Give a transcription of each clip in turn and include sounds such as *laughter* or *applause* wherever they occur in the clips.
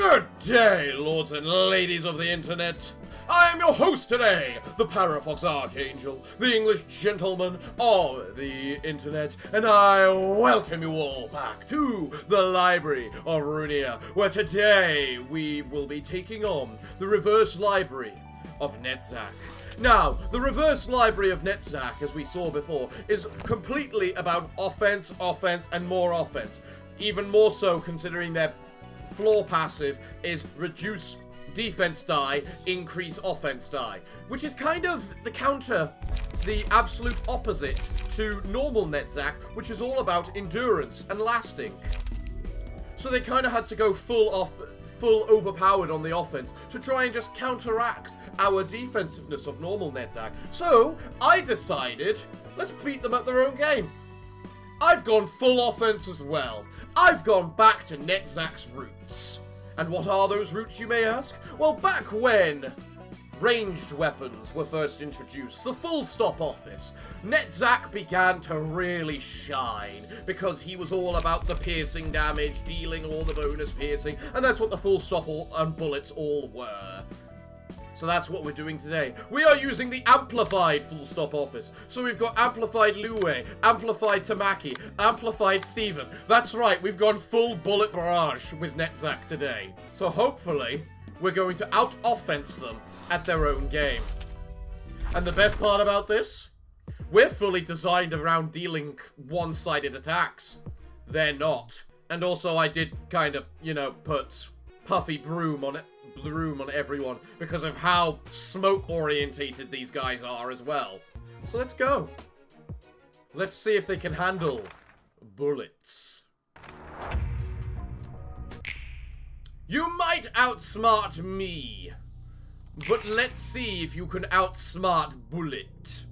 Good day, lords and ladies of the internet. I am your host today, the Parafox Archangel, the English gentleman of the internet, and I welcome you all back to the Library of Ruina, where today we will be taking on the Reverse Library of Netzach. Now, the reverse library of Netzach, as we saw before, is completely about offense, offense, and more offense. Even more so considering their floor passive is reduce defense die, increase offense die. Which is kind of the counter, the absolute opposite to normal Netzach, which is all about endurance and lasting. So they kind of had to go full off, full overpowered on the offense to try and just counteract our defensiveness of normal Netzach. So I decided, let's beat them at their own game. I've gone full offense as well. I've gone back to Netzach's roots. And what are those roots, you may ask? Well, back when ranged weapons were first introduced, the full stop office, Netzach began to really shine because he was all about the piercing damage, dealing all the bonus piercing, and that's what the full stop and bullets all were. So that's what we're doing today. We are using the amplified full stop office. So we've got amplified Luwe, amplified Tamaki, amplified Steven. That's right, we've gone full bullet barrage with Netzach today. So hopefully, we're going to out-offense them at their own game. And the best part about this? We're fully designed around dealing one-sided attacks. They're not. And also I did kind of, you know, put Puffy Broom on it room on everyone because of how smoke-orientated these guys are as well. So let's go. Let's see if they can handle bullets. You might outsmart me, but let's see if you can outsmart Bullet.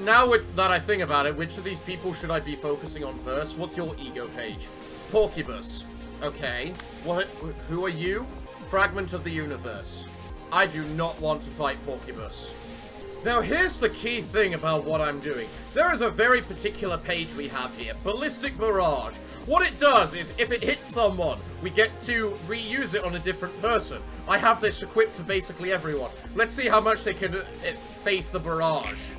Now that I think about it, which of these people should I be focusing on first? What's your ego page? Porccubus. Okay. What? Who are you? Fragment of the universe. I do not want to fight Porccubus. Now here's the key thing about what I'm doing. There is a very particular page we have here, Ballistic Barrage. What it does is, if it hits someone, we get to reuse it on a different person. I have this equipped to basically everyone. Let's see how much they can uh, face the barrage.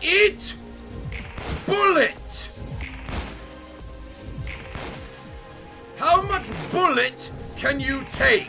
Eat! Bullet! How much bullet can you take?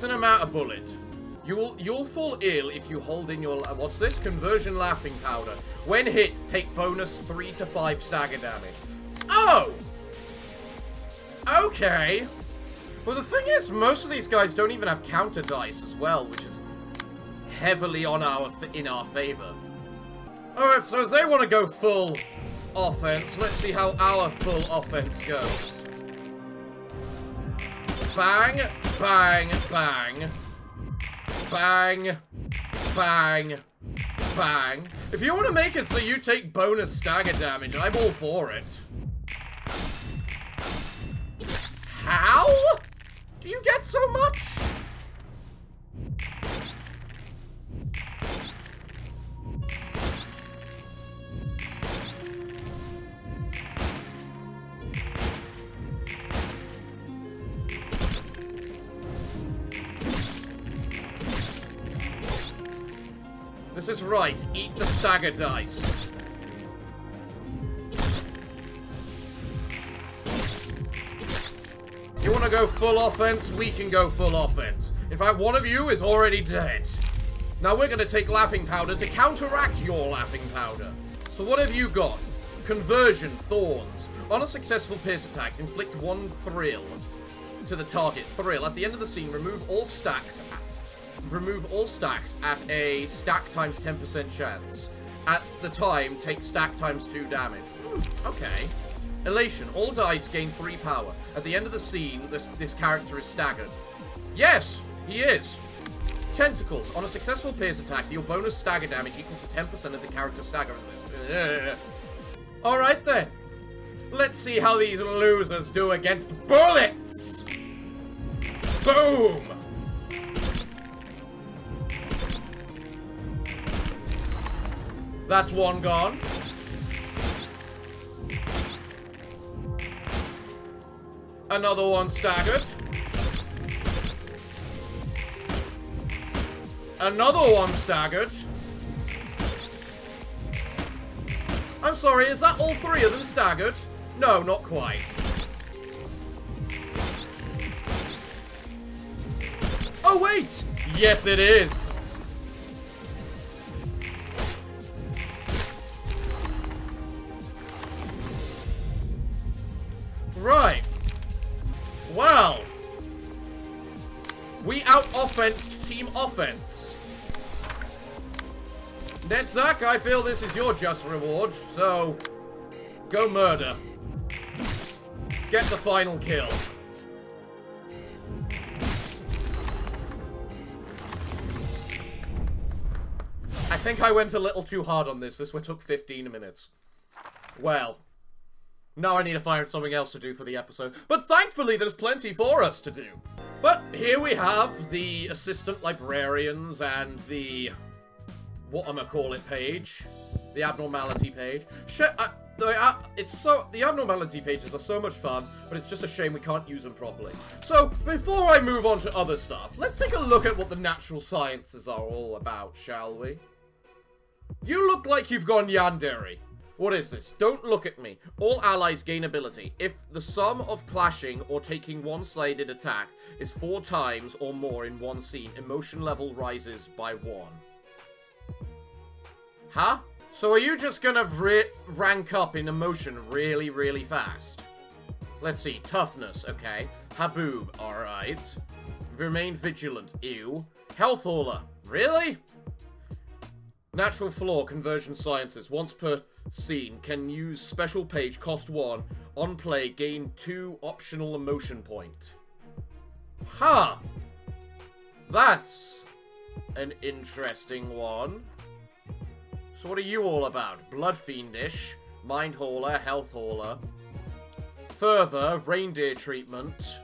Decent amount of bullet. You'll you'll fall ill if you hold in your uh, what's this? Conversion laughing powder. When hit, take bonus three to five stagger damage. Oh! Okay. Well the thing is, most of these guys don't even have counter dice as well, which is heavily on our in our favor. Alright, so if they want to go full offense, let's see how our full offense goes. Bang, bang, bang. Bang, bang, bang. If you want to make it so you take bonus stagger damage, I'm all for it. How? Do you get so much? Right. Eat the stagger dice. You want to go full offense? We can go full offense. In fact, one of you is already dead. Now we're going to take Laughing Powder to counteract your Laughing Powder. So what have you got? Conversion, Thorns. On a successful pierce attack, inflict one thrill. to the target. Thrill. At the end of the scene, remove all stacks. Remove all stacks at a stack times 10% chance. At the time, take stack times 2 damage. Hmm, okay. Elation. All dice gain 3 power. At the end of the scene, this, this character is staggered. Yes, he is. Tentacles. On a successful pierce attack, deal bonus stagger damage equal to 10% of the character's stagger resist. *laughs* Alright then. Let's see how these losers do against bullets! Boom! That's one gone. Another one staggered. Another one staggered. I'm sorry, is that all three of them staggered? No, not quite. Oh, wait! Yes, it is. Out-offensed Team Offense. Netzach, I feel this is your just reward, so... Go murder. Get the final kill. I think I went a little too hard on this. This one took 15 minutes. Well, now I need to find something else to do for the episode. But thankfully, there's plenty for us to do. But here we have the assistant librarians and the... What am I call it page? The abnormality page. Shit, I, uh, it's so the abnormality pages are so much fun, but it's just a shame we can't use them properly. So, before I move on to other stuff, let's take a look at what the natural sciences are all about, shall we? You look like you've gone yandere. What is this? Don't look at me. All allies gain ability. If the sum of clashing or taking one slighted attack is four times or more in one scene, emotion level rises by one. Huh? So are you just gonna rank up in emotion really, really fast? Let's see. Toughness, okay. Haboob, alright. Remain vigilant, ew. Health Aura, really? Natural Floor Conversion Sciences. Once per scene, can use special page, cost 1. On play, gain 2 optional emotion point. Huh. That's an interesting one. So what are you all about? Blood Fiendish, Mind Hauler, Health Hauler. Further, Reindeer Treatment.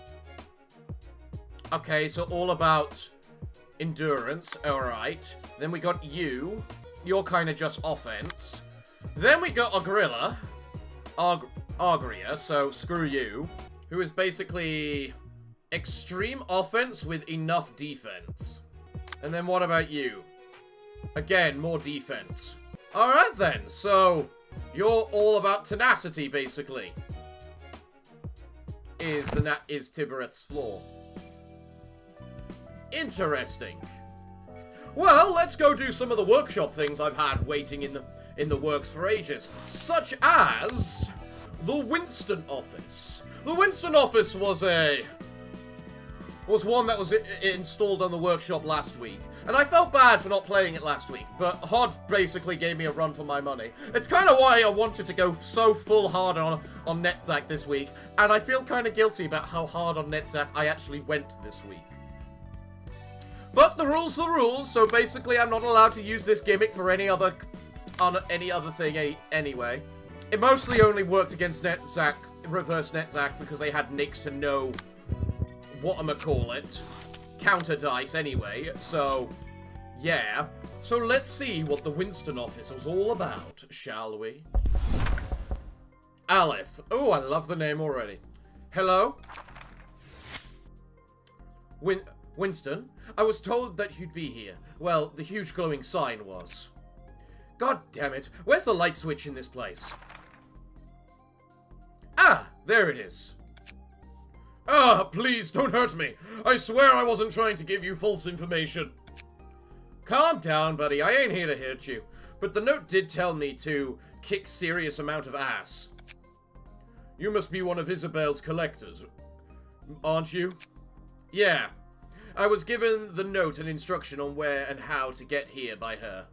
Okay, so all about endurance, alright. Then we got you. You're kind of just offense. Then we got Agrilla. Ag Agria, so screw you. Who is basically extreme offense with enough defense. And then what about you? Again, more defense. Alright then, so you're all about tenacity, basically. Is the nat is Tiphereth's flaw. Interesting. Well, let's go do some of the workshop things I've had waiting in the in the works for ages, such as the Winston office. The Winston office was a was one that was installed on the workshop last week. And I felt bad for not playing it last week, but HOD basically gave me a run for my money. It's kind of why I wanted to go so full hard on, on Netzach this week, and I feel kind of guilty about how hard on Netzach I actually went this week. But the rules the rules, so basically I'm not allowed to use this gimmick for any other on any other thing anyway. It mostly only worked against Netzach, reverse Netzach, because they had Nix to know what I'ma call it counter dice anyway, so yeah. So let's see what the Winston office was all about, shall we? Aleph. Oh, I love the name already. Hello? Win Winston? I was told that you'd be here. Well, the huge glowing sign was. God damn it. Where's the light switch in this place? Ah! There it is. Ah, please, don't hurt me. I swear I wasn't trying to give you false information. Calm down, buddy. I ain't here to hurt you. But the note did tell me to kick serious amount of ass. You must be one of Isabel's collectors. aren't you? Yeah. I was given the note and instruction on where and how to get here by her.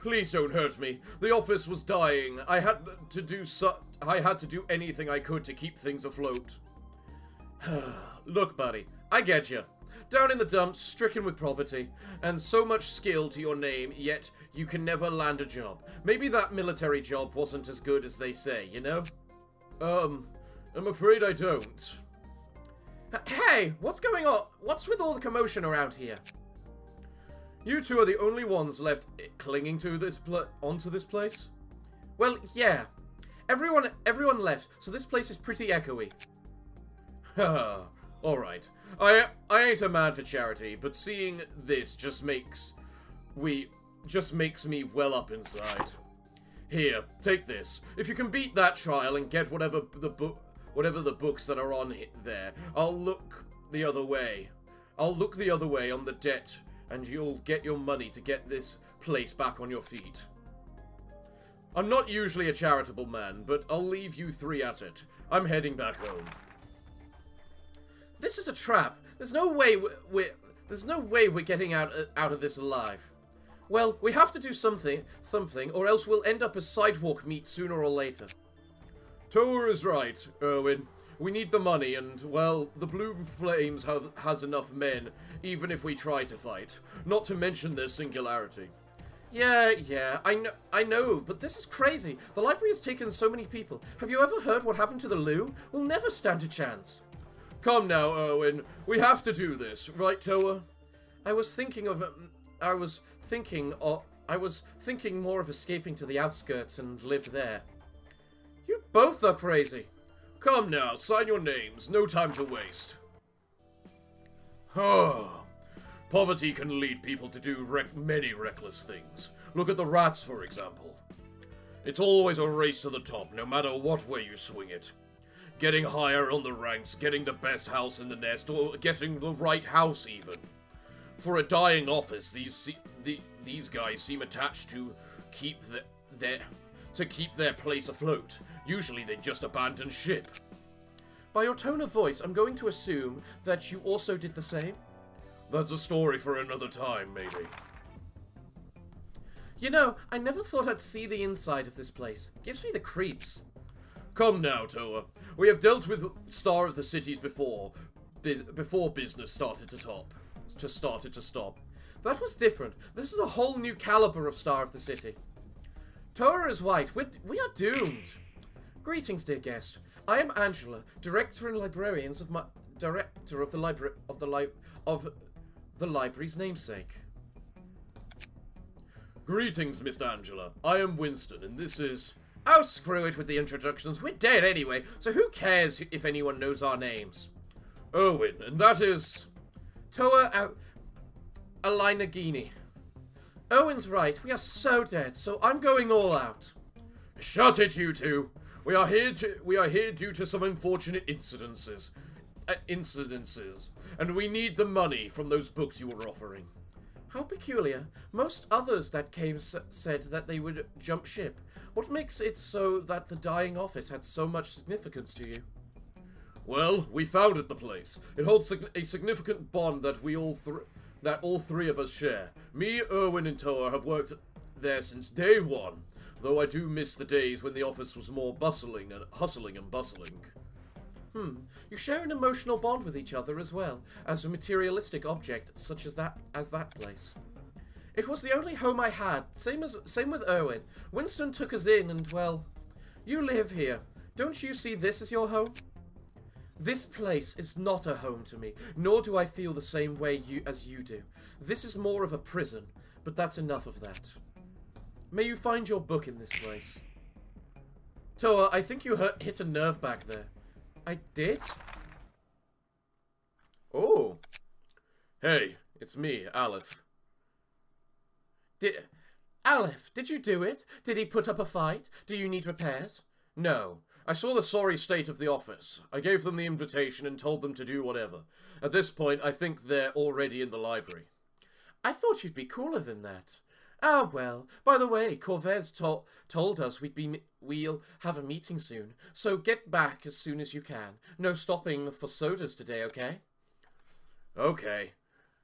Please don't hurt me. The office was dying. I had to do su I had to do anything I could to keep things afloat. *sighs* Look, buddy, I get you. Down in the dumps, stricken with poverty, and so much skill to your name, yet you can never land a job. Maybe that military job wasn't as good as they say, you know? Um, I'm afraid I don't. Hey, what's going on? What's with all the commotion around here? You two are the only ones left eh, clinging to this onto this place? Well, yeah. Everyone everyone left, so this place is pretty echoey. *laughs* Haha. Alright. I I ain't a man for charity, but seeing this just makes we just makes me well up inside. Here, take this. If you can beat that trial and get whatever the book whatever the books that are on there, I'll look the other way. I'll look the other way on the debt and you'll get your money to get this place back on your feet. I'm not usually a charitable man, but I'll leave you three at it. I'm heading back home. This is a trap. There's no way we're, there's no way we're getting out uh, out of this alive. Well, we have to do something, something, or else we'll end up as sidewalk meat sooner or later. Toa is right, Erwin. We need the money, and, well, the Blue Flames have, has enough men, even if we try to fight. Not to mention their singularity. Yeah, yeah, I know, I know, but this is crazy. The library has taken so many people. Have you ever heard what happened to the Lou? We'll never stand a chance. Come now, Erwin. We have to do this, right, Toa? I was thinking of, um, I was thinking, I was thinking more of escaping to the outskirts and live there. You both are crazy. Come now, sign your names. No time to waste. Oh, poverty can lead people to do rec many reckless things. Look at the rats, for example. It's always a race to the top, no matter what way you swing it. Getting higher on the ranks, getting the best house in the nest, or getting the right house, even. For a dying office, these the, these guys seem attached to keep the, their to keep their place afloat. Usually they just abandon ship. By your tone of voice, I'm going to assume that you also did the same? That's a story for another time, maybe. You know, I never thought I'd see the inside of this place. Gives me the creeps. Come now, Toa. We have dealt with Star of the Cities before, before business started to top, just started to stop. That was different. This is a whole new caliber of Star of the City. Toa is white. We're, we are doomed. Greetings, dear guest. I am Angela, director and librarians of my director of the library of the li of the library's namesake. Greetings, Miss Angela. I am Winston, and this is. Oh, screw it with the introductions. We're dead anyway, so who cares if anyone knows our names? Erwin, and that is. Toa Al Alinagini. Owen's right. We are so dead, so I'm going all out. Shut it, you two. We are here to we are here due to some unfortunate incidences. Uh, incidences. And we need the money from those books you were offering. How peculiar. Most others that came said that they would jump ship. What makes it so that the dying office had so much significance to you? Well, we founded the place. It holds a significant bond that we all that all three of us share. Me, Erwin, and Toa have worked there since day one though I do miss the days when the office was more bustling and hustling and bustling. Hmm, you share an emotional bond with each other as well, as a materialistic object such as that as that place. It was the only home I had, same as same with Erwin. Winston took us in and well, you live here. Don't you see this as your home? This place is not a home to me, nor do I feel the same way you as you do. This is more of a prison, but that's enough of that. May you find your book in this place. Toa, I think you hurt, hit a nerve back there. I did? Oh. Hey, it's me, Aleph. Did... Aleph, did you do it? Did he put up a fight? Do you need repairs? No. I saw the sorry state of the office. I gave them the invitation and told them to do whatever. At this point, I think they're already in the library. I thought you'd be cooler than that. Ah, well. By the way, Corvez to told us we'd be we'll have a meeting soon. So get back as soon as you can. No stopping for sodas today, okay? Okay.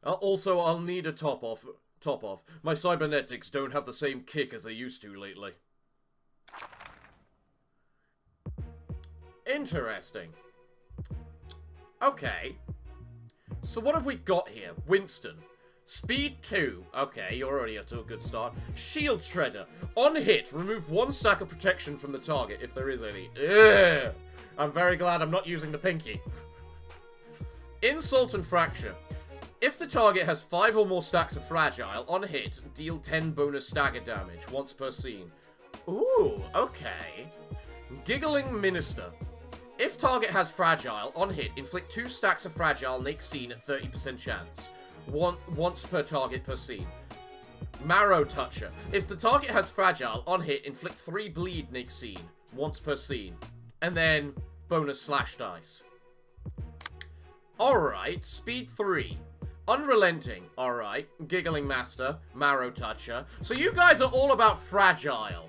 Uh, also, I'll need a top off. Top off. My cybernetics don't have the same kick as they used to lately. Interesting. Okay. So what have we got here? Winston. Speed 2. Okay, you're already up to a good start. Shield Shredder. On hit, remove one stack of protection from the target, if there is any. Ugh. I'm very glad I'm not using the pinky. Insult and Fracture. If the target has 5 or more stacks of Fragile, on hit, deal 10 bonus stagger damage, once per scene. Ooh, okay. Giggling Minister. If target has Fragile, on hit, inflict 2 stacks of Fragile next scene at 30% chance one, once per target per scene. Marrow Toucher. If the target has Fragile, on hit, inflict 3 bleed next scene, once per scene. And then, bonus Slash Dice. Alright, Speed 3. Unrelenting, alright. Giggling Master, Marrow Toucher. So you guys are all about Fragile.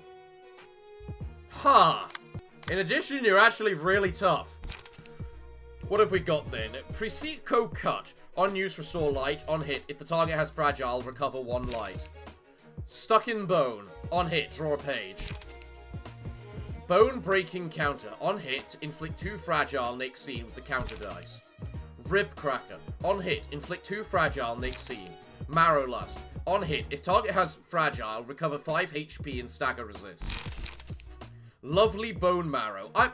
Huh. In addition, you're actually really tough. What have we got then? Presico Cut. On use, restore light. On hit, if the target has fragile, recover one light. Stuck in Bone. On hit, draw a page. Bone Breaking Counter. On hit, inflict two fragile next scene with the counter dice. Rib Cracker. On hit, inflict two fragile next scene. Marrow Lust. On hit, if target has fragile, recover 5 HP and stagger resist. Lovely Bone Marrow. I...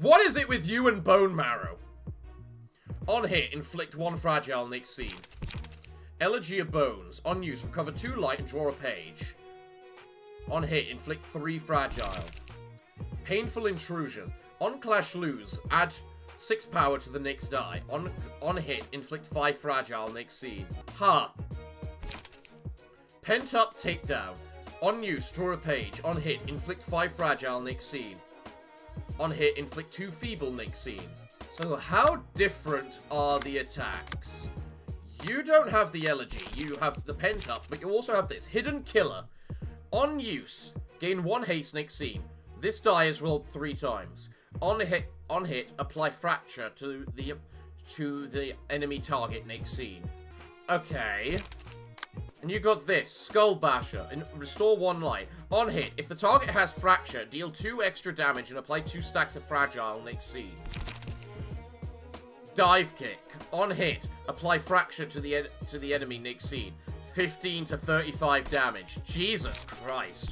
What is it with you and Bone Marrow? On hit, inflict one fragile next scene. Elegy of Bones. On use, recover two light and draw a page. On hit, inflict three fragile. Painful Intrusion. On clash lose, add six power to the next die. On on hit, inflict five fragile next scene. Ha! Pent up takedown. On use, draw a page. On hit, inflict five fragile next scene. On hit, inflict two feeble next scene. So how different are the attacks? You don't have the Elegy, you have the Pent-Up, but you also have this. Hidden Killer. On use, gain one haste next scene. This die is rolled three times. On hit, on hit, apply Fracture to the to the enemy target next scene. Okay. And you got this, Skull Basher, and restore one light. On hit, if the target has Fracture, deal two extra damage and apply two stacks of Fragile next scene. Dive kick. On hit, apply fracture to the to the enemy next scene. 15 to 35 damage. Jesus Christ.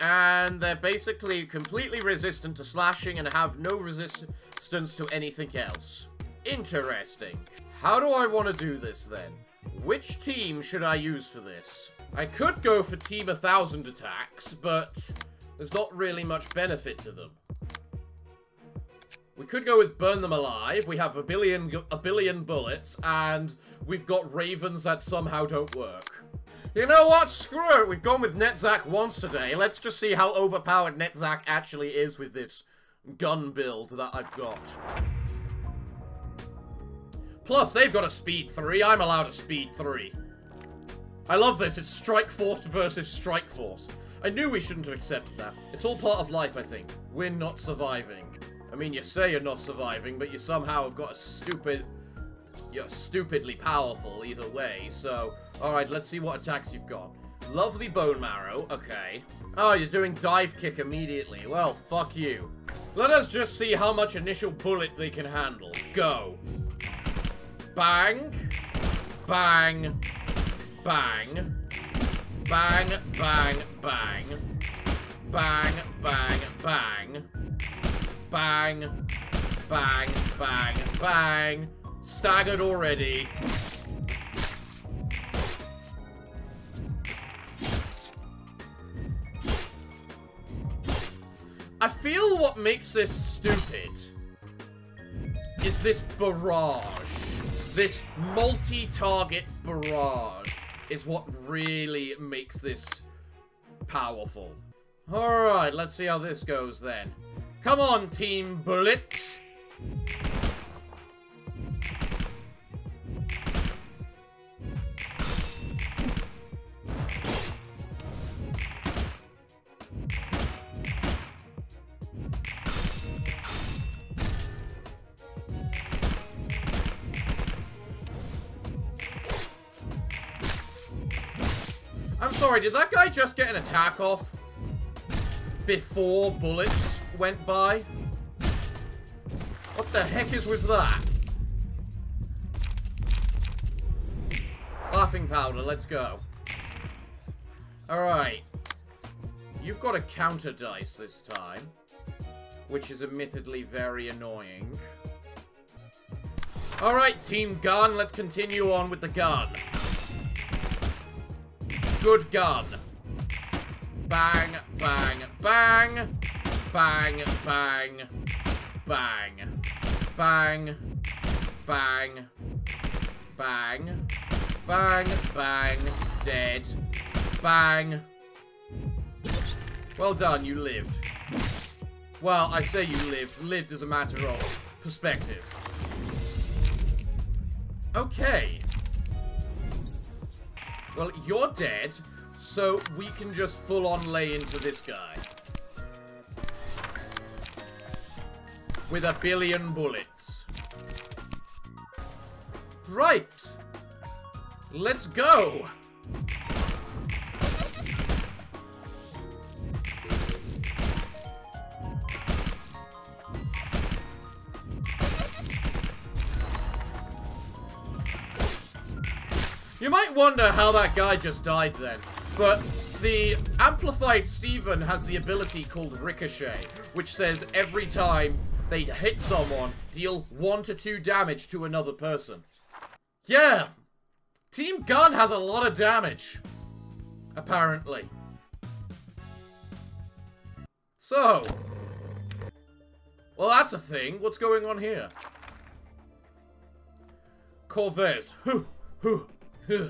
And they're basically completely resistant to slashing and have no resistance to anything else. Interesting. How do I want to do this then? Which team should I use for this? I could go for Team 1000 attacks, but there's not really much benefit to them. We could go with burn them alive. We have a billion a billion bullets, and we've got ravens that somehow don't work. You know what? Screw it. We've gone with Netzach once today. Let's just see how overpowered Netzach actually is with this gun build that I've got. Plus, they've got a speed 3. I'm allowed a speed 3. I love this. It's Strike Force versus Strike Force. I knew we shouldn't have accepted that. It's all part of life, I think. We're not surviving. I mean, you say you're not surviving, but you somehow have got a stupid... You're stupidly powerful either way, so... Alright, let's see what attacks you've got. Lovely Bone Marrow, okay. Oh, you're doing Dive Kick immediately. Well, fuck you. Let us just see how much initial bullet they can handle. Go. Bang. Bang. Bang. Bang, bang, bang. Bang, bang, bang. Bang. Bang. Bang. Bang. Staggered already. I feel what makes this stupid is this barrage. This multi-target barrage is what really makes this powerful. Alright, let's see how this goes then. Come on, Team Bullet. I'm sorry, did that guy just get an attack off? Before bullets? Went by? What the heck is with that? Laughing powder, let's go. Alright. You've got a counter dice this time. Which is admittedly very annoying. Alright, Team Gun, let's continue on with the gun. Good gun. Bang, bang, bang. Bang, bang, bang. Bang, bang, bang. Bang, bang, dead. Bang. Well done, you lived. Well, I say you lived. Lived as a matter of perspective. Okay. Well, you're dead, so we can just full-on lay into this guy. With a billion bullets. Right. Let's go. You might wonder how that guy just died then, but the Amplified Steven has the ability called Ricochet, which says every time they hit someone, deal 1 to 2 damage to another person. Yeah! Team Gun has a lot of damage. Apparently. So. Well, that's a thing. What's going on here? Corvez. Huh, huh.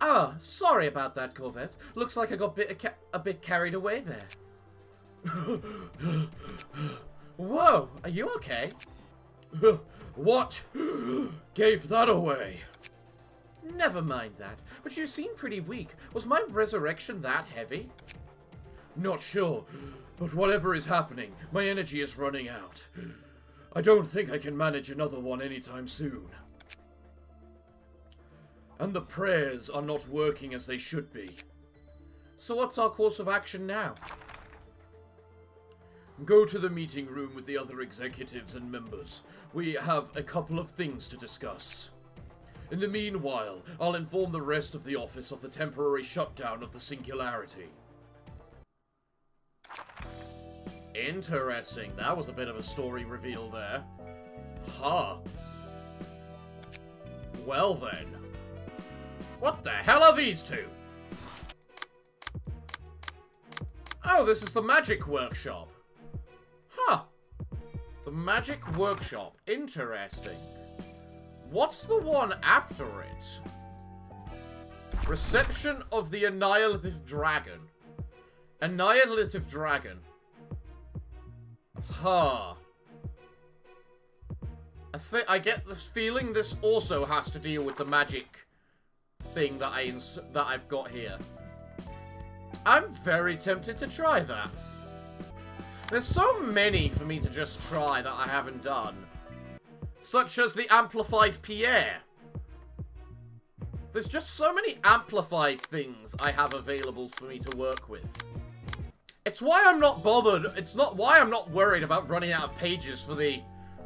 Ah, sorry about that, Corvette. Looks like I got bit a, a bit carried away there. Whoa, are you okay? what gave that away? Never mind that, but you seem pretty weak. Was my resurrection that heavy? Not sure, but whatever is happening, my energy is running out. I don't think I can manage another one anytime soon. And the prayers are not working as they should be. So what's our course of action now? Go to the meeting room with the other executives and members. We have a couple of things to discuss. In the meanwhile, I'll inform the rest of the office of the temporary shutdown of the Singularity. Interesting. That was a bit of a story reveal there. Huh. Well then. What the hell are these two? Oh, this is the magic workshop. Huh. The magic workshop. Interesting. What's the one after it? Reception of the Annihilative Dragon. Annihilative Dragon. Huh. I think I get this feeling this also has to deal with the magic thing that I that I've got here. I'm very tempted to try that. There's so many for me to just try that I haven't done. Such as the Amplified Pierre. There's just so many amplified things I have available for me to work with. It's why I'm not bothered, it's not why I'm not worried about running out of pages for the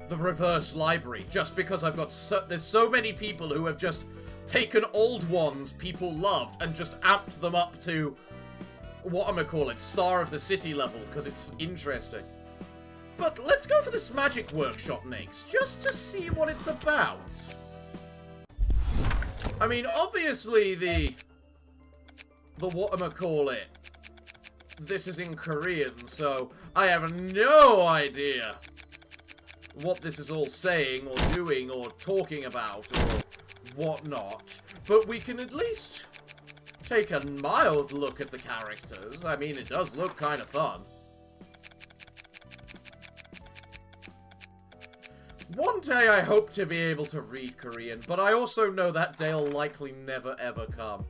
the reverse library, just because I've got so, there's so many people who have just taken old ones people loved and just amped them up to what am I call it, Star of the City level, because it's interesting. But let's go for this magic workshop next, just to see what it's about. I mean, obviously the... The what am I call it? This is in Korean, so I have no idea what this is all saying or doing or talking about or whatnot. But we can at least take a mild look at the characters. I mean, it does look kind of fun. One day I hope to be able to read Korean, but I also know that day'll likely never ever come.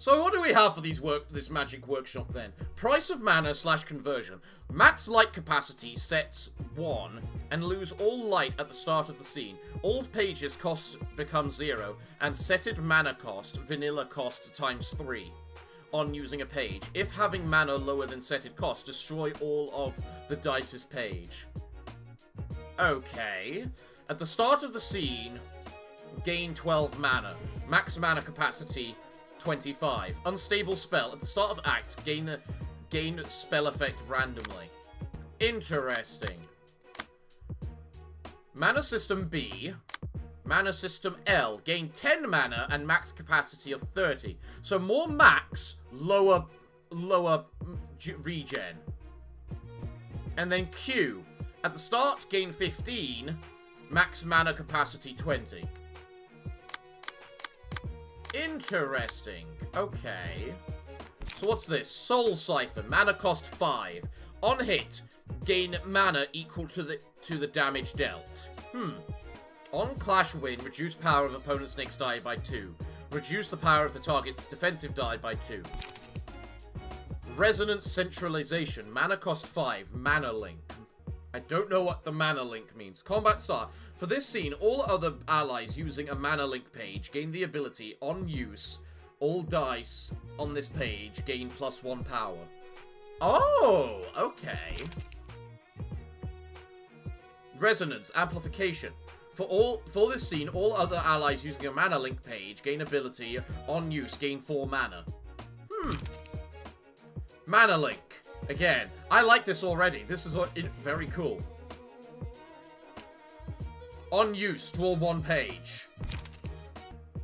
So what do we have for these work this magic workshop then? Price of mana slash conversion. Max light capacity sets 1 and lose all light at the start of the scene. All pages cost become 0 and setted mana cost, vanilla cost times 3 on using a page. If having mana lower than setted cost, destroy all of the dice's page. Okay. At the start of the scene, gain 12 mana. Max mana capacity 25. Unstable spell. At the start of act, gain gain spell effect randomly. Interesting. Mana system B. Mana system L. Gain 10 mana and max capacity of 30. So more max, lower lower regen. And then Q. At the start, gain 15. Max mana capacity 20. Interesting. Okay. So what's this? Soul Siphon. Mana cost 5. On hit, gain mana equal to the to the damage dealt. Hmm. On Clash Win, reduce power of opponent's next die by 2. Reduce the power of the target's defensive die by 2. Resonance Centralization. Mana cost 5. Mana Link. I don't know what the mana link means. Combat start. For this scene, all other allies using a mana link page gain the ability, on use, all dice on this page gain plus one power. Oh, okay. Resonance, amplification. For all for this scene, all other allies using a mana link page gain ability, on use, gain 4 mana. Hmm. Mana link. Again, I like this already. This is very cool. On use, draw one page.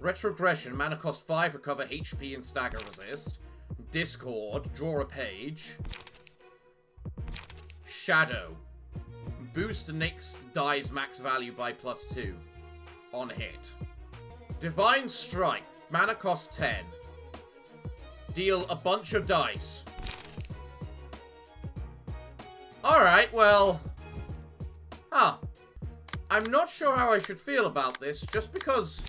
Retrogression, mana cost 5, recover HP and stagger resist. Discord, draw a page. Shadow. Boost next dies max value by plus 2. On hit. Divine Strike, mana cost 10. Deal a bunch of dice. Alright, well... Huh. I'm not sure how I should feel about this, just because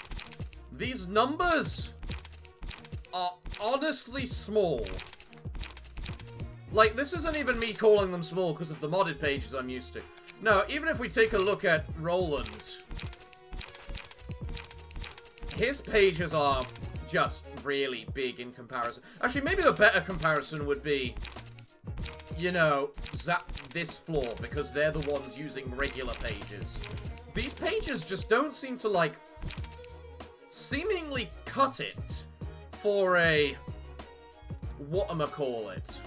these numbers are honestly small. Like, this isn't even me calling them small because of the modded pages I'm used to. No, even if we take a look at Roland, his pages are just really big in comparison. Actually, maybe the better comparison would be you know, zap this floor because they're the ones using regular pages. These pages just don't seem to, like, seemingly cut it for a, what am I call it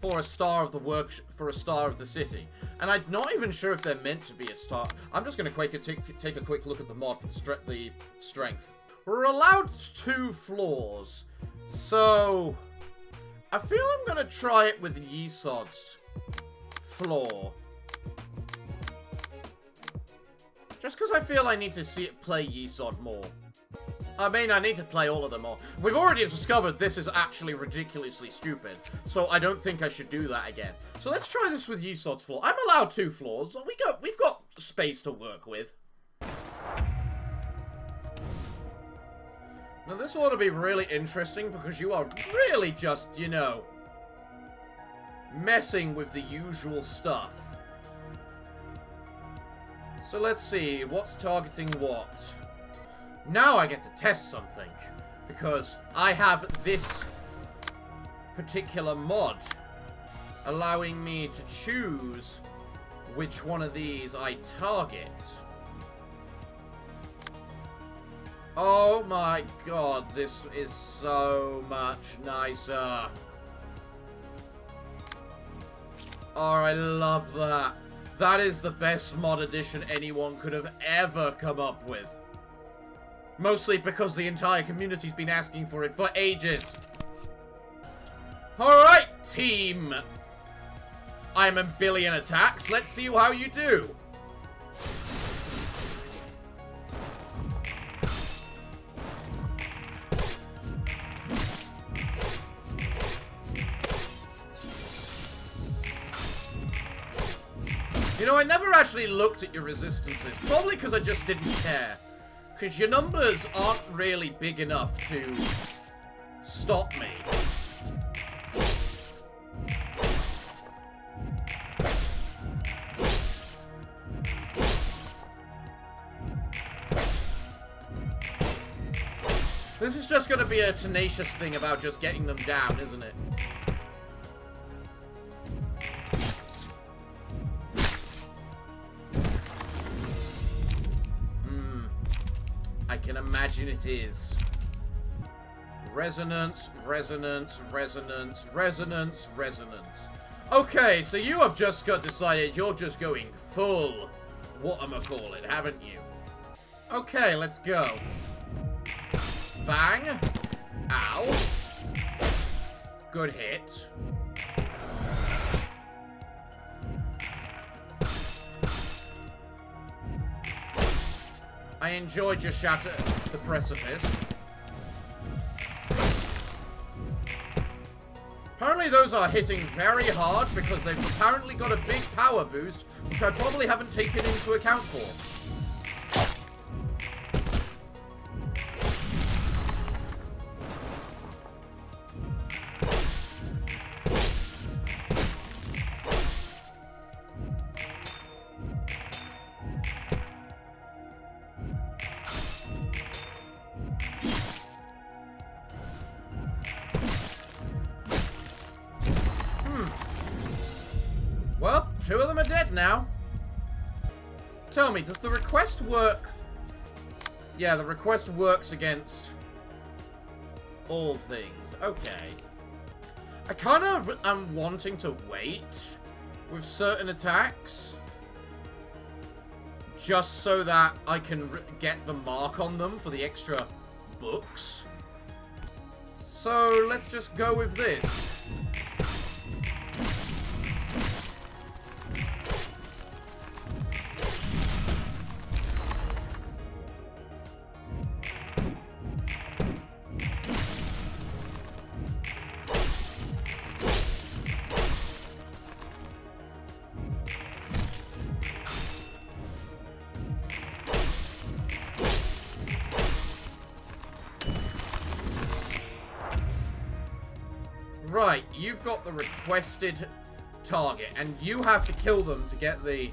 for a star of the work, for a star of the city. And I'm not even sure if they're meant to be a star. I'm just going to take, take a quick look at the mod for the, stre the strength. We're allowed two floors, so I feel I'm gonna try it with Yesod's floor. Just because I feel I need to see it play Yesod more. I mean, I need to play all of them more. We've already discovered this is actually ridiculously stupid, so I don't think I should do that again. So let's try this with Yesod's floor. I'm allowed two floors. We got, we've got space to work with. Now this ought to be really interesting because you are really just, you know, messing with the usual stuff. So let's see, what's targeting what? Now I get to test something, because I have this particular mod allowing me to choose which one of these I target. Oh my god, this is so much nicer. Oh, I love that. That is the best mod edition anyone could have ever come up with. Mostly because the entire community's been asking for it for ages. Alright, team. I'm a billion attacks. Let's see how you do. You know, I never actually looked at your resistances. Probably because I just didn't care. Because your numbers aren't really big enough to stop me. This is just going to be a tenacious thing about just getting them down, isn't it? Is. Resonance, resonance, resonance, resonance, resonance. Okay, so you have just got decided you're just going full what'em-a-call-it, haven't you? Okay, let's go. Bang. Ow. Good hit. I enjoyed your shatter the precipice. Apparently those are hitting very hard because they've apparently got a big power boost, which I probably haven't taken into account for. Two of them are dead now. Tell me, does the request work? Yeah, the request works against all things. Okay. I kind of am wanting to wait with certain attacks. Just so that I can get the mark on them for the extra books. So, let's just go with this. Got the requested target, and you have to kill them to get the...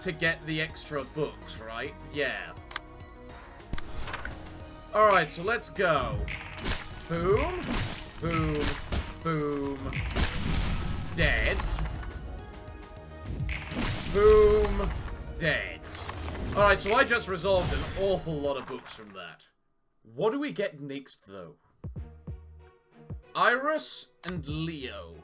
to get the extra books, right? Yeah. Alright, so let's go. Boom. Boom. Boom. Dead. Boom. Dead. Alright, so I just resolved an awful lot of books from that. What do we get next, though? Iris and Leo.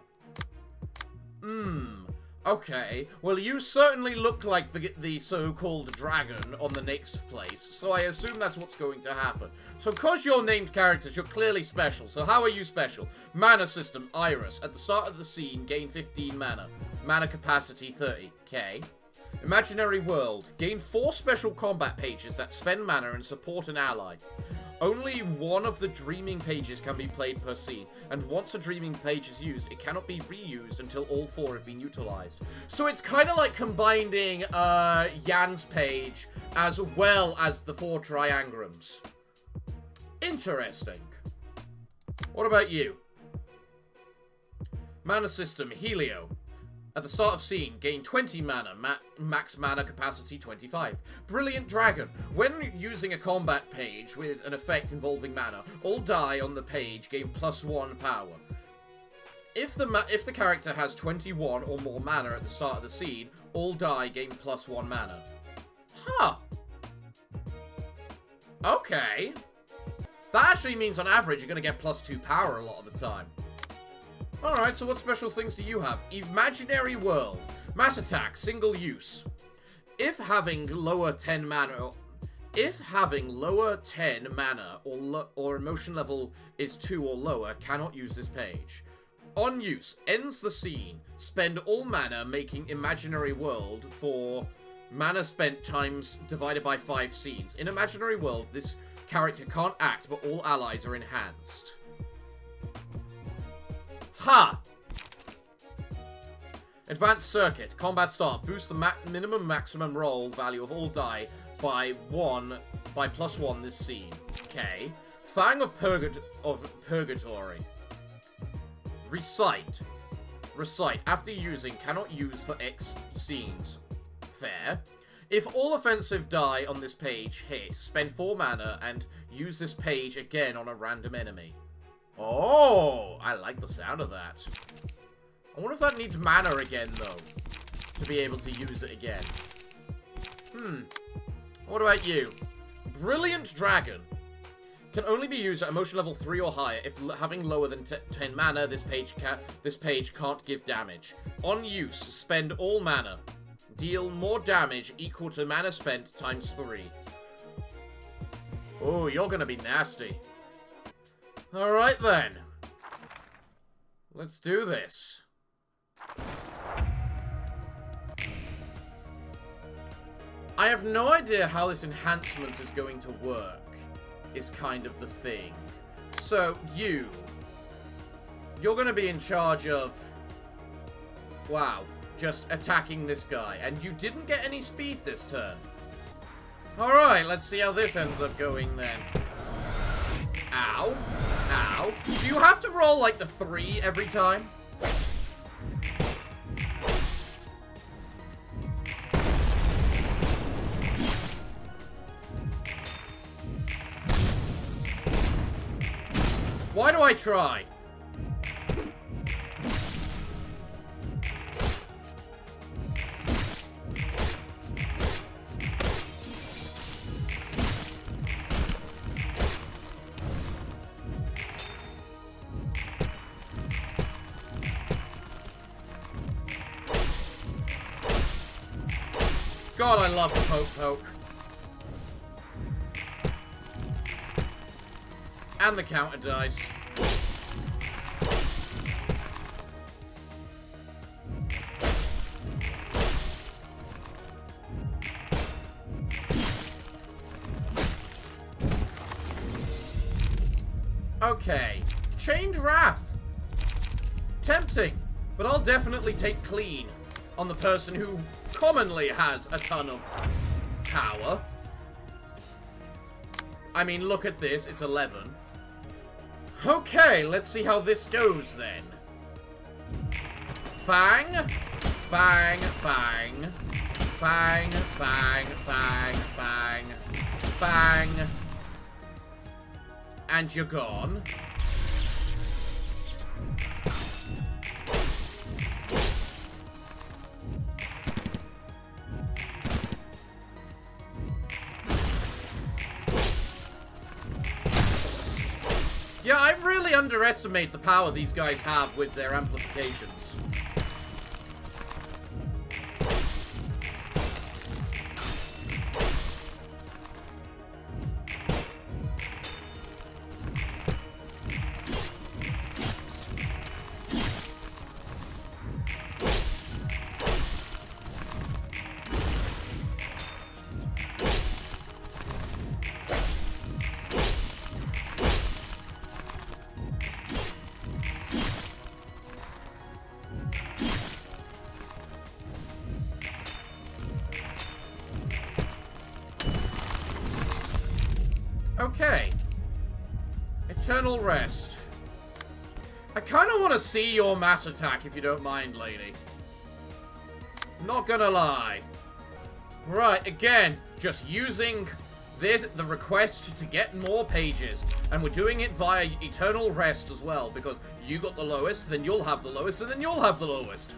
Hmm. Okay. Well, you certainly look like the, the so-called dragon on the next place, so I assume that's what's going to happen. So, because you're named characters, you're clearly special. So, how are you special? Mana system, Iris. At the start of the scene, gain 15 mana. Mana capacity, 30. Okay. Imaginary World. Gain 4 special combat pages that spend mana and support an ally. Only one of the dreaming pages can be played per scene, and once a dreaming page is used, it cannot be reused until all four have been utilized. So it's kind of like combining uh, Yan's page as well as the four triangrams. Interesting. What about you? Mana system, Helio. At the start of scene, gain 20 mana, ma max mana capacity 25. Brilliant Dragon. When using a combat page with an effect involving mana, all die on the page gain plus 1 power. If the if the character has 21 or more mana at the start of the scene, all die gain plus 1 mana. Huh. Okay. That actually means on average you're going to get plus 2 power a lot of the time. Alright, so what special things do you have? Imaginary World. Mass Attack, single use. If having lower 10 mana... If having lower 10 mana or, or emotion level is 2 or lower, cannot use this page. On use, ends the scene. Spend all mana making Imaginary World for mana spent times divided by 5 scenes. In Imaginary World, this character can't act, but all allies are enhanced. Ha! Advanced Circuit. Combat start. Boost the ma minimum maximum roll value of all die by one, by plus one this scene. Okay. Fang of, Purgat of Purgatory. Recite. Recite. After using, cannot use for X scenes. Fair. If all offensive die on this page hit, spend 4 mana and use this page again on a random enemy. Oh, I like the sound of that. I wonder if that needs mana again, though, to be able to use it again. Hmm. What about you? Brilliant Dragon. Can only be used at emotion level 3 or higher. If having lower than 10 mana, this page, this page can't give damage. On use, spend all mana. Deal more damage equal to mana spent times 3. Oh, you're gonna be nasty. Alright then. Let's do this. I have no idea how this enhancement is going to work, is kind of the thing. So, you... You're going to be in charge of... Wow, just attacking this guy. And you didn't get any speed this turn. Alright, let's see how this ends up going then. Ow. Ow. Do you have to roll, like, the three every time? Why do I try? God, I love poke poke. And the counter dice. Okay. Chained Wrath. Tempting, but I'll definitely take clean on the person who commonly has a ton of power. I mean, look at this. It's 11. Okay, let's see how this goes then. Bang, bang, bang, bang, bang, bang, bang, bang. And you're gone. Underestimate the power these guys have with their amplifications. See your mass attack, if you don't mind, lady. Not gonna lie. Right, again, just using this, the request to get more pages. And we're doing it via Eternal Rest as well, because you got the lowest, then you'll have the lowest, and then you'll have the lowest.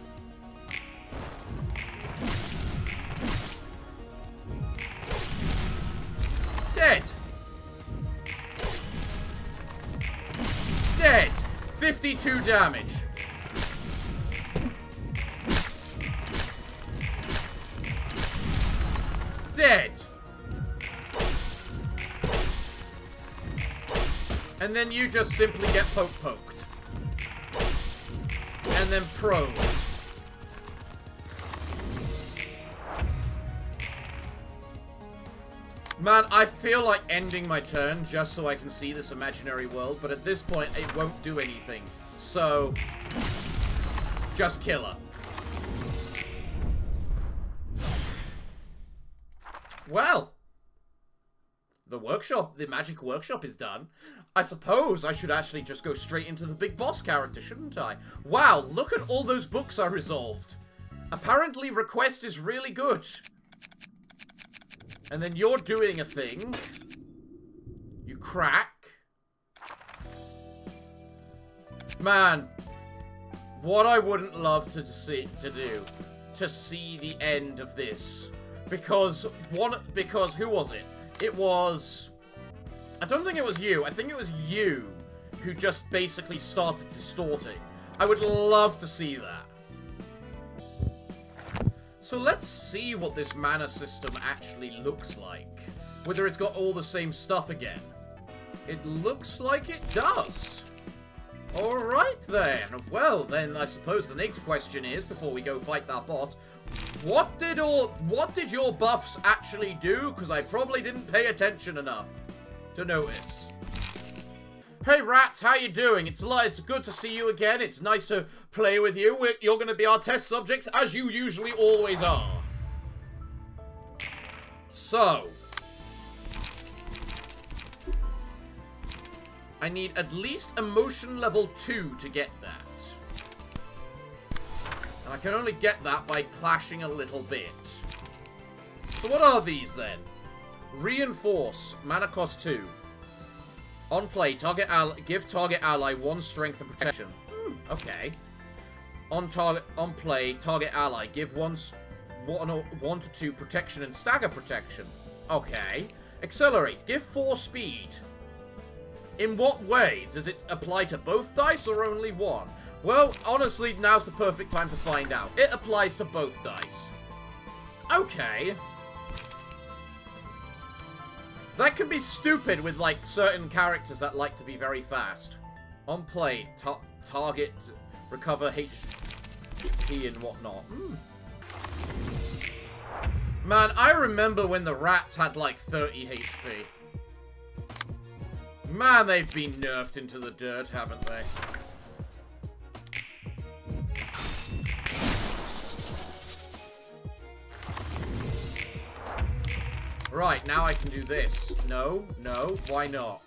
Dead. Dead. 52 damage. Dead. And then you just simply get poke poked. And then prone. Man, I feel like ending my turn just so I can see this imaginary world, but at this point, it won't do anything. So, just kill her. Well, the workshop, the magic workshop is done. I suppose I should actually just go straight into the big boss character, shouldn't I? Wow, look at all those books I resolved. Apparently, request is really good. And then you're doing a thing. You crack. Man, what I wouldn't love to see to do to see the end of this because one because who was it? It was I don't think it was you. I think it was you who just basically started distorting. I would love to see that. So let's see what this mana system actually looks like. Whether it's got all the same stuff again. It looks like it does. Alright then. Well, then I suppose the next question is, before we go fight that boss, what did all what did your buffs actually do? Because I probably didn't pay attention enough to notice. Hey rats, how you doing? It's it's good to see you again. It's nice to play with you. We're, you're going to be our test subjects, as you usually always are. So, I need at least emotion level 2 to get that. And I can only get that by clashing a little bit. So what are these then? Reinforce, mana cost 2. On play, target ally, give target ally 1 strength and protection. Hmm, okay. On target, on play, target ally, give 1, one, one to 2 protection and stagger protection. Okay. Accelerate, give 4 speed. In what way? Does it apply to both dice or only one? Well, honestly, now's the perfect time to find out. It applies to both dice. Okay. That can be stupid with, like, certain characters that like to be very fast. On play, ta target, recover HP and whatnot. Mm. Man, I remember when the rats had, like, 30 HP. Man, they've been nerfed into the dirt, haven't they? Right, now I can do this. No, no, why not?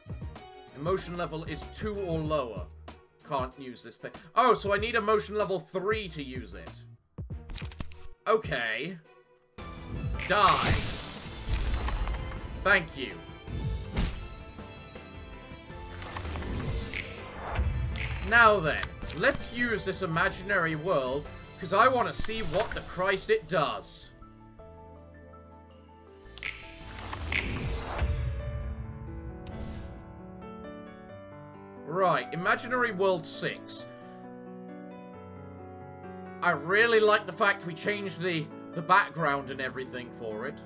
Emotion level is 2 or lower. Can't use this pick. Oh, so I need emotion level 3 to use it. Okay. Die. Thank you. Now then, let's use this imaginary world, because I want to see what the Christ it does. Right, Imaginary World 6. I really like the fact we changed the, the background and everything for it.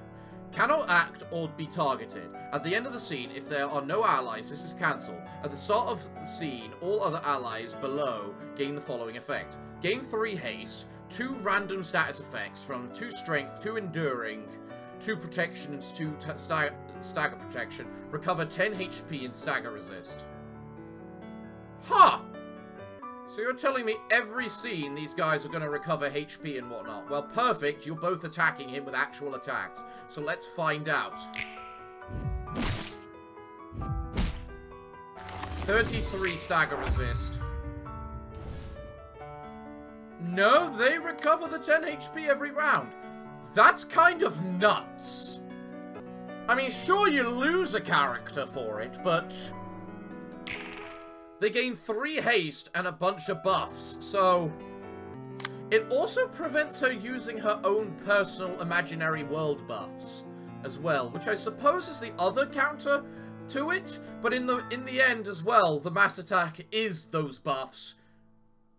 Cannot act or be targeted. At the end of the scene, if there are no allies, this is cancelled. At the start of the scene, all other allies below gain the following effect. Gain 3 haste, 2 random status effects from 2 strength, 2 enduring, 2 protection and 2 stagger, stagger protection. Recover 10 HP and stagger resist. Huh! So you're telling me every scene these guys are going to recover HP and whatnot. Well, perfect. You're both attacking him with actual attacks. So let's find out. 33 stagger resist. No, they recover the 10 HP every round. That's kind of nuts. I mean, sure, you lose a character for it, but... They gain 3 haste and a bunch of buffs, so... It also prevents her using her own personal imaginary world buffs as well, which I suppose is the other counter to it, but in the in the end as well, the mass attack is those buffs,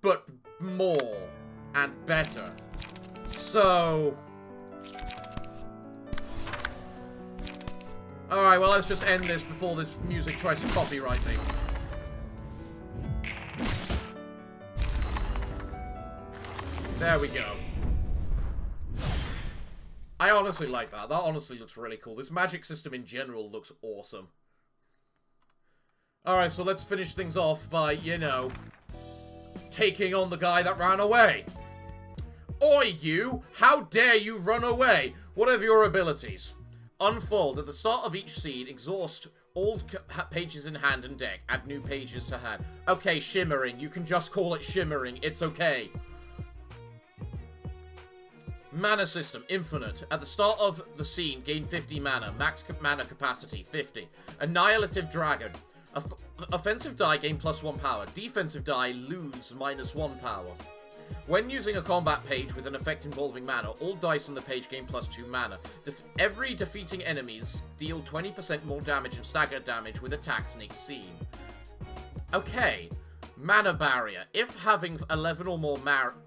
but more and better. So... Alright, well let's just end this before this music tries to copyright me. There we go. I honestly like that. That honestly looks really cool. This magic system in general looks awesome. Alright, so let's finish things off by, you know, taking on the guy that ran away. Oi, you! How dare you run away? What are your abilities? Unfold. At the start of each scene, exhaust all pages in hand and deck. Add new pages to hand. Okay, shimmering. You can just call it shimmering. It's okay. Mana system, infinite. At the start of the scene, gain 50 mana. Max mana capacity, 50. Annihilative Dragon. Off offensive die, gain plus 1 power. Defensive die, lose minus 1 power. When using a combat page with an effect involving mana, all dice on the page gain plus 2 mana. Def every defeating enemies deal 20% more damage and stagger damage with attacks in scene. Okay, mana barrier. If having 11 or more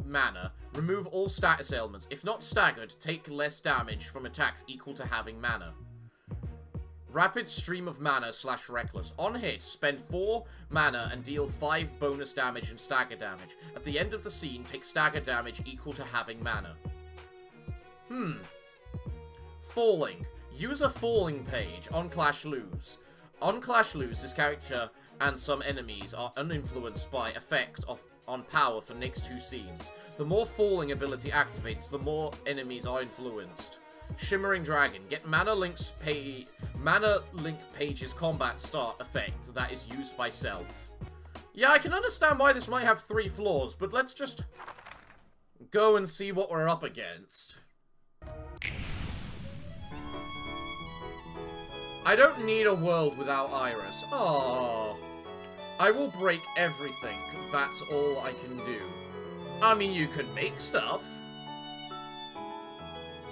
mana, remove all status ailments. If not staggered, take less damage from attacks equal to having mana. Rapid Stream of Mana slash Reckless. On hit, spend 4 mana and deal 5 bonus damage and stagger damage. At the end of the scene, take stagger damage equal to having mana. Hmm. Falling. Use a falling page on Clash Lose. On Clash Lose, this character and some enemies are uninfluenced by effect of on power for next two scenes. The more falling ability activates, the more enemies are influenced. Shimmering Dragon. Get Mana Link's pay Mana Link Page's combat start effect that is used by self. Yeah, I can understand why this might have three flaws, but let's just go and see what we're up against. I don't need a world without Iris. Oh, I will break everything. That's all I can do. I mean, you can make stuff.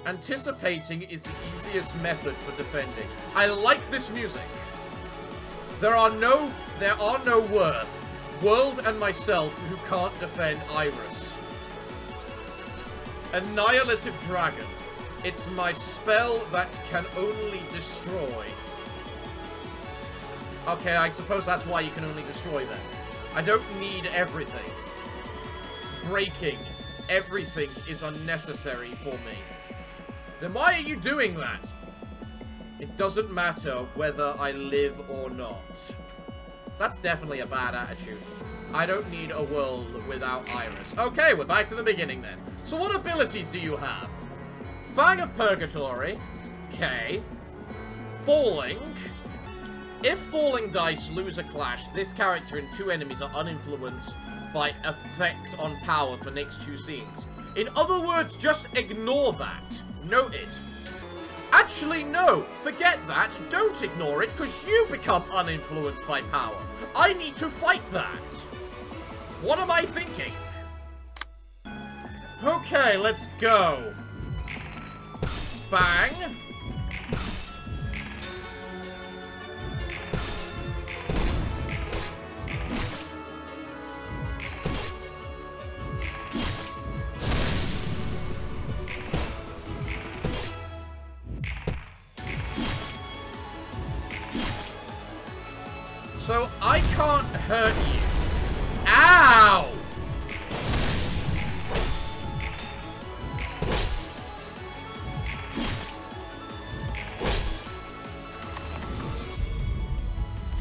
Anticipating is the easiest method for defending. I like this music. There are no, there are no worth, World and myself who can't defend Iris. Annihilative Dragon. It's my spell that can only destroy. Okay, I suppose that's why you can only destroy them. I don't need everything. Breaking everything is unnecessary for me. Then why are you doing that? It doesn't matter whether I live or not. That's definitely a bad attitude. I don't need a world without Iris. Okay, we're back to the beginning then. So what abilities do you have? Fang of Purgatory. Okay. Falling. If falling dice lose a clash, this character and two enemies are uninfluenced by effect on power for next two scenes. In other words, just ignore that. Note it. Actually, no. Forget that. Don't ignore it, because you become uninfluenced by power. I need to fight that. What am I thinking? Okay, let's go. Bang. So I can't hurt you. Ow!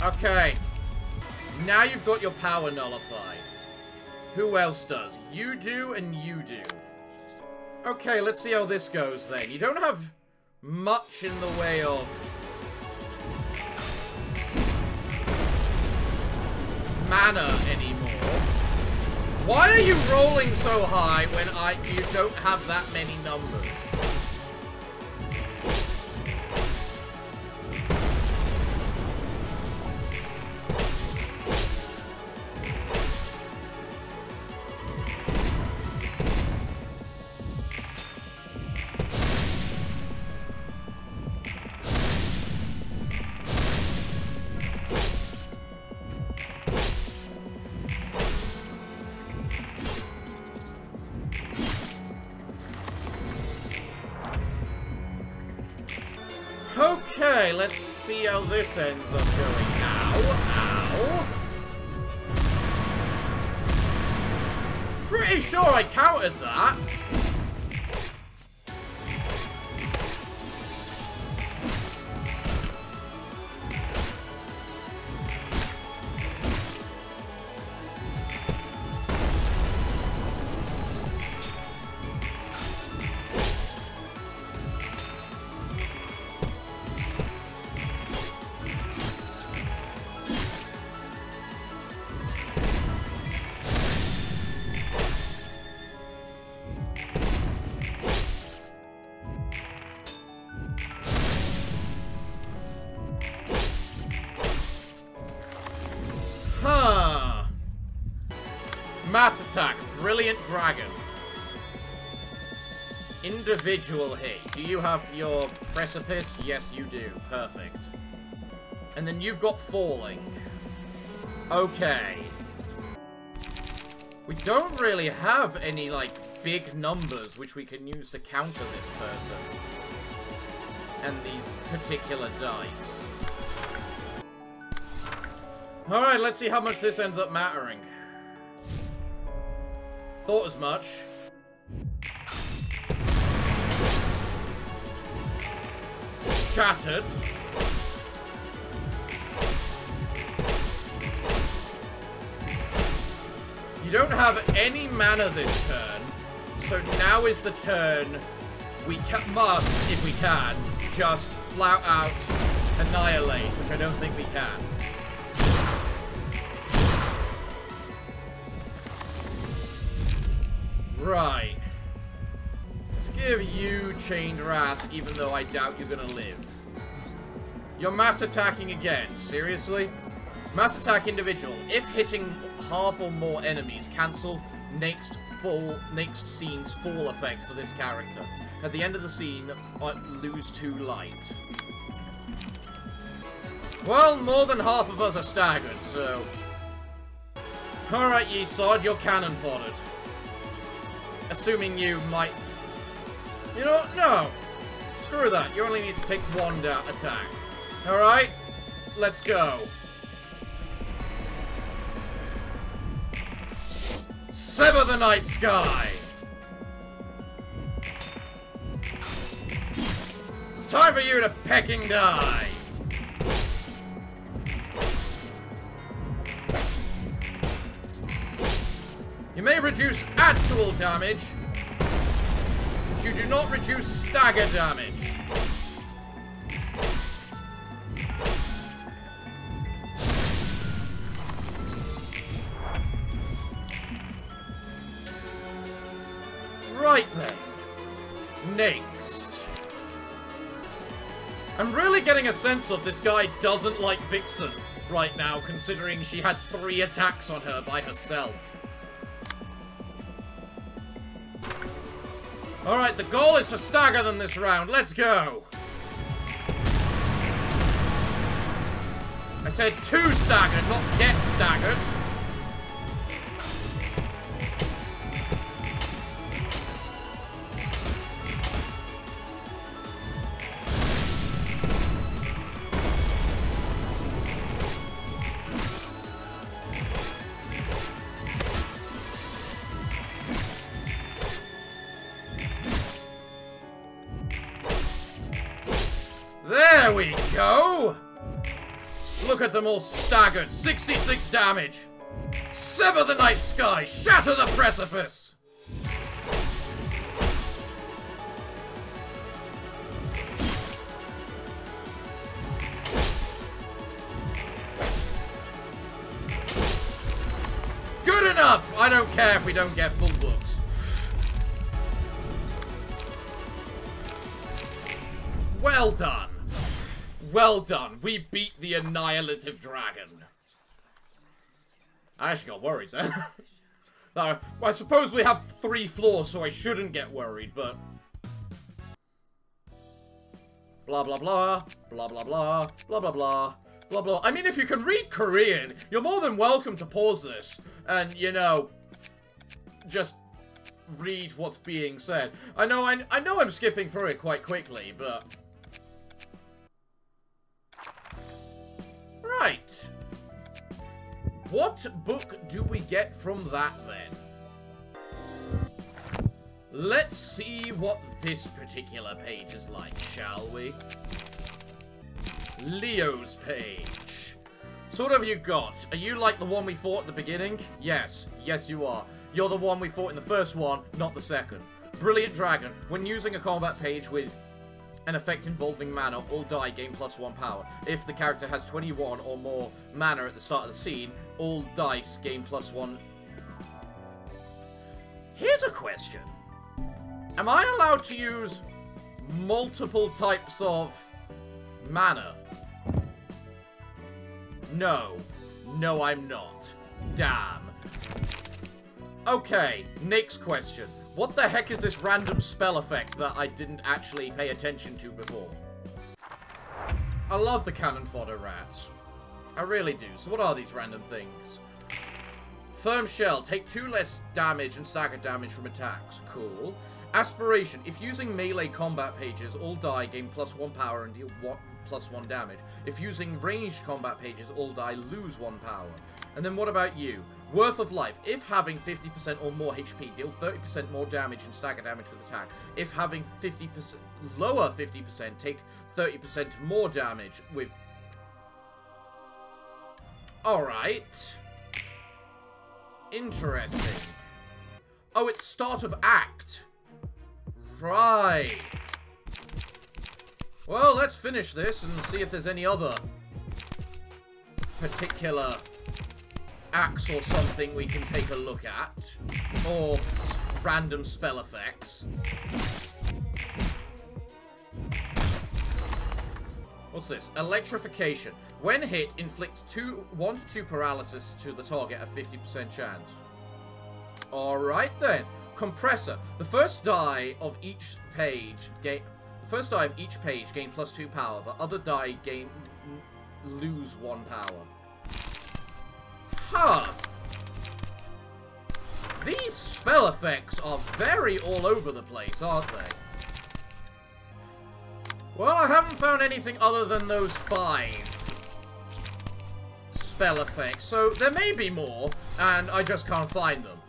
Okay. Now you've got your power nullified. Who else does? You do and you do. Okay, let's see how this goes then. You don't have much in the way of mana anymore. Why are you rolling so high when I you don't have that many numbers? How this ends up going. Ow, ow. Pretty sure I counted that. Mass attack. Brilliant dragon. Individual hit. Do you have your precipice? Yes, you do. Perfect. And then you've got falling. Okay. We don't really have any, like, big numbers which we can use to counter this person. And these particular dice. Alright, let's see how much this ends up mattering. Thought as much. Shattered. You don't have any mana this turn, so now is the turn we must, if we can, just flat out annihilate, which I don't think we can. Right. Let's give you Chained Wrath, even though I doubt you're gonna live. You're mass attacking again. Seriously? Mass attack individual. If hitting half or more enemies, cancel next full next scene's fall effect for this character. At the end of the scene, uh, lose two light. Well, more than half of us are staggered, so... Alright, ye sod, you're cannon foddered. Assuming you might... You know? No. Screw that. You only need to take one uh, attack. Alright? Let's go. Sever the night sky! It's time for you to pecking die! You may reduce actual damage, but you do not reduce stagger damage. Right then. Next. I'm really getting a sense of this guy doesn't like Vixen right now, considering she had three attacks on her by herself. Alright, the goal is to stagger them this round. Let's go. I said two staggered, not get staggered. Staggered. 66 damage. Sever the night sky. Shatter the precipice. Good enough! I don't care if we don't get full books. Well done. Well done. We beat the Annihilative Dragon. I actually got worried then. I suppose we have three floors, so I shouldn't get worried, but... Blah, blah, blah. Blah, blah, blah. Blah, blah, blah. Blah, blah. I mean, if you can read Korean, you're more than welcome to pause this and, you know, just read what's being said. I know, I, I know I'm skipping through it quite quickly, but... Right. What book do we get from that, then? Let's see what this particular page is like, shall we? Leo's page. So what have you got? Are you like the one we fought at the beginning? Yes. Yes, you are. You're the one we fought in the first one, not the second. Brilliant Dragon. When using a combat page with an effect involving mana, all die gain plus one power. If the character has 21 or more mana at the start of the scene, all dice gain plus one. Here's a question. Am I allowed to use multiple types of mana? No. No, I'm not. Damn. Okay, next question. What the heck is this random spell effect that I didn't actually pay attention to before? I love the cannon fodder rats. I really do. So what are these random things? Firm Shell. Take two less damage and stagger damage from attacks. Cool. Aspiration. If using melee combat pages, all die, gain plus one power and deal one, plus one damage. If using ranged combat pages, all die, lose one power. And then what about you? Worth of Life. If having 50% or more HP, deal 30% more damage and stagger damage with attack. If having 50% lower 50%, take 30% more damage with... Alright. Interesting. Oh, it's start of act. Right. Well, let's finish this and see if there's any other particular axe or something we can take a look at. Or random spell effects. What's this? Electrification. When hit, inflict two, 1 to 2 paralysis to the target at 50% chance. Alright then. Compressor. The first die of each page first die of each page gain plus 2 power, but other die gain... lose 1 power. Huh. These spell effects are very all over the place, aren't they? Well, I haven't found anything other than those five spell effects, so there may be more, and I just can't find them.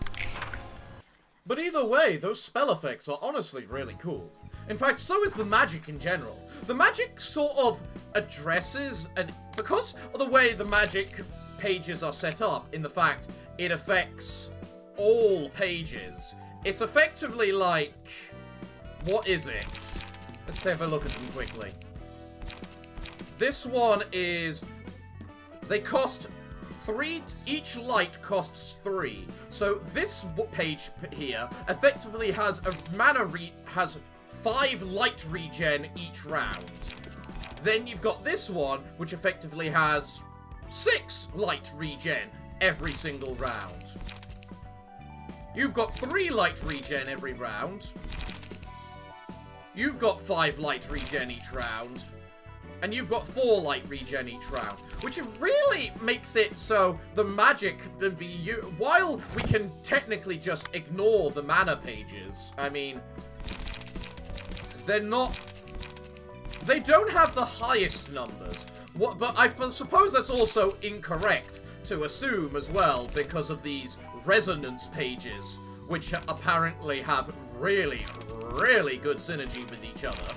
But either way, those spell effects are honestly really cool. In fact, so is the magic in general. The magic sort of addresses, and because of the way the magic pages are set up, in the fact it affects all pages, it's effectively like... What is it? Let's have a look at them quickly. This one is... They cost three... Each light costs three. So this page here effectively has a mana re... has five light regen each round. Then you've got this one, which effectively has six light regen every single round. You've got three light regen every round. You've got five light regen each round. And you've got four light regen each round. Which really makes it so the magic can be... While we can technically just ignore the mana pages, I mean... They're not... They don't have the highest numbers. What, but I suppose that's also incorrect to assume as well because of these resonance pages, which apparently have really, really good synergy with each other.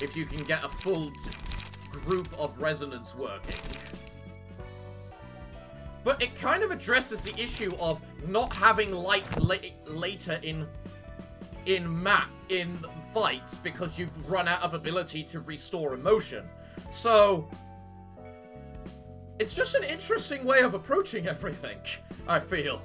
If you can get a full group of resonance working. But it kind of addresses the issue of not having light la later in in map in fights because you've run out of ability to restore emotion. So it's just an interesting way of approaching everything, I feel.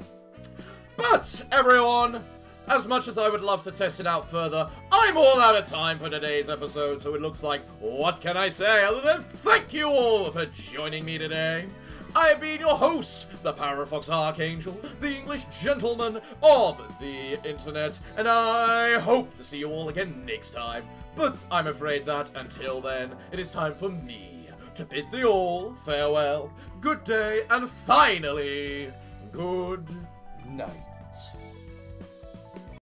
But everyone, as much as I would love to test it out further, I'm all out of time for today's episode, so it looks like, what can I say other than thank you all for joining me today? I have been your host, the Parafox Archangel, the English gentleman of the internet, and I hope to see you all again next time. But I'm afraid that, until then, it is time for me to bid thee all farewell, good day, and finally, good night.